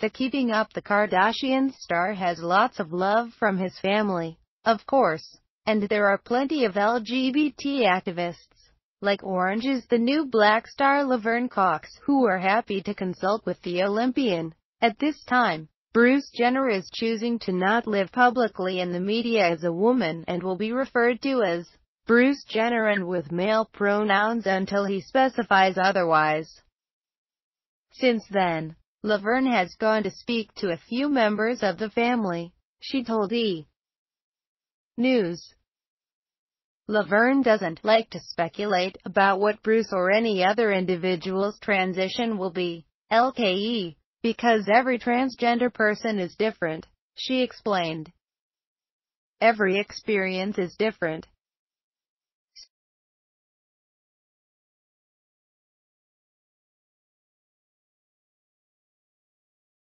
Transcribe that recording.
The Keeping Up the Kardashians star has lots of love from his family, of course. And there are plenty of LGBT activists, like Orange is the New Black star Laverne Cox, who are happy to consult with the Olympian. At this time, Bruce Jenner is choosing to not live publicly in the media as a woman and will be referred to as Bruce Jenner and with male pronouns until he specifies otherwise. Since then, Laverne has gone to speak to a few members of the family. She told E! News. Laverne doesn't like to speculate about what Bruce or any other individual's transition will be. LKE. Because every transgender person is different, she explained. Every experience is different.